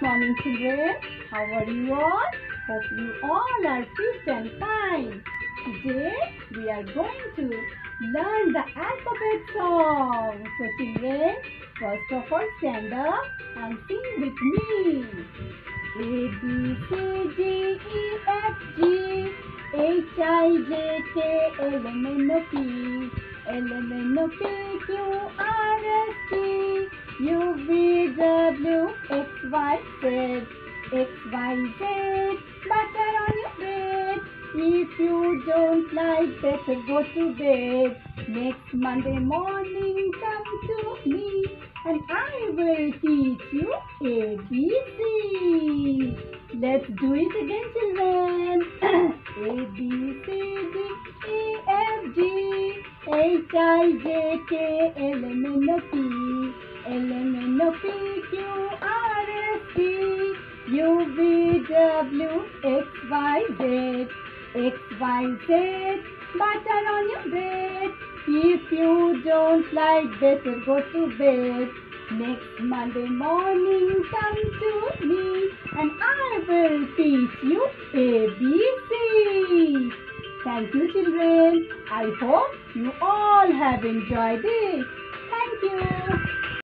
Good morning, children. How are you all? Hope you all are fit and fine. Today we are going to learn the alphabet song. So, children, first of all, stand up and sing with me. A B C D E F G H I J K L M N O P L M N O P Q R S T U V W X Y Z butter on your bread. If you don't like better go to bed. Next Monday morning come to me and I will teach you ABC let's do it again children. A B C D E F G H I J K L M N O P L M N O P W X Y Z. X Y Z butter on your bread. If you don't like better go to bed. Next Monday morning come to me and I will teach you ABC thank you children. I hope you all have enjoyed it. Thank you